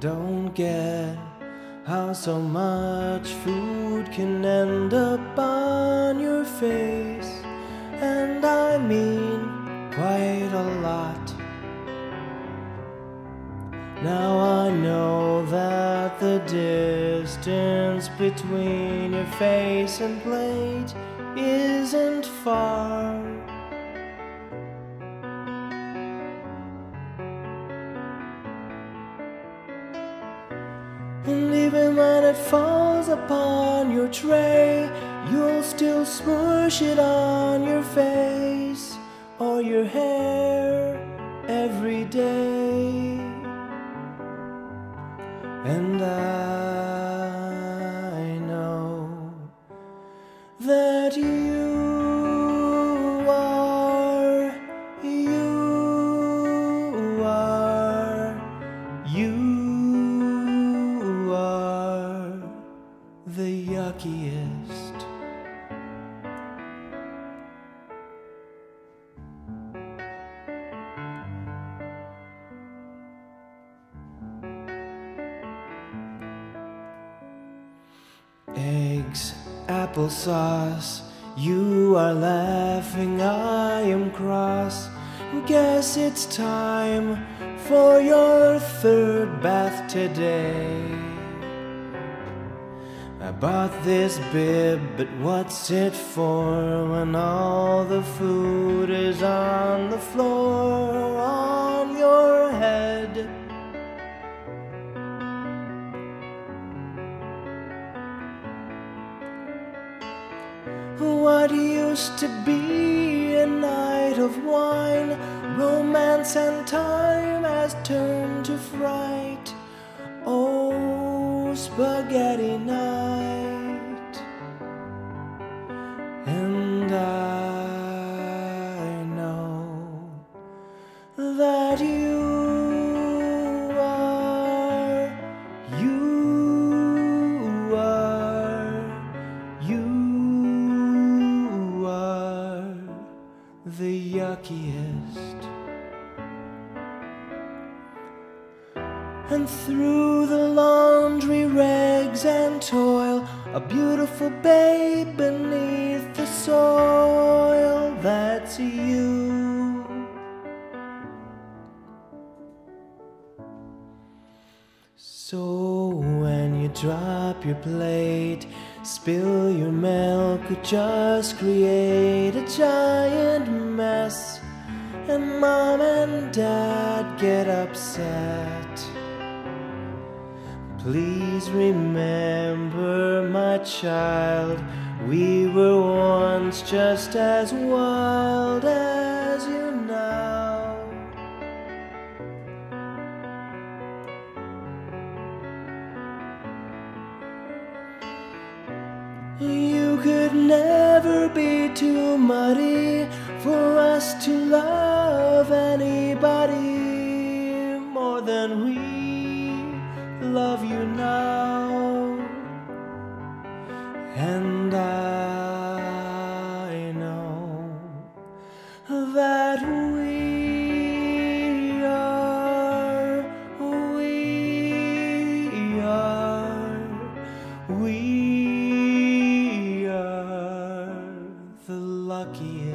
don't get how so much food can end up on your face. And I mean quite a lot. Now I know that the distance between your face and plate isn't far. And even when it falls upon your tray, you'll still smush it on your face yuckiest. Eggs, applesauce, you are laughing, I am cross. Guess it's time for your third bath today. I bought this bib, but what's it for when all the food is on the floor on your head? What used to be a night of wine, romance and time has turned to fright. Spaghetti night. And I know that you are, you are, you are the yuckiest. And through the laundry rags and toil, a beautiful babe beneath the soil, that's you. So when you drop your plate, spill your milk, or just create a giant mess, and mom and dad get upset. Please remember, my child, we were once just as wild as you now. You could never be too muddy for us to love anybody more than we. And I know that we are, we are, we are the luckiest.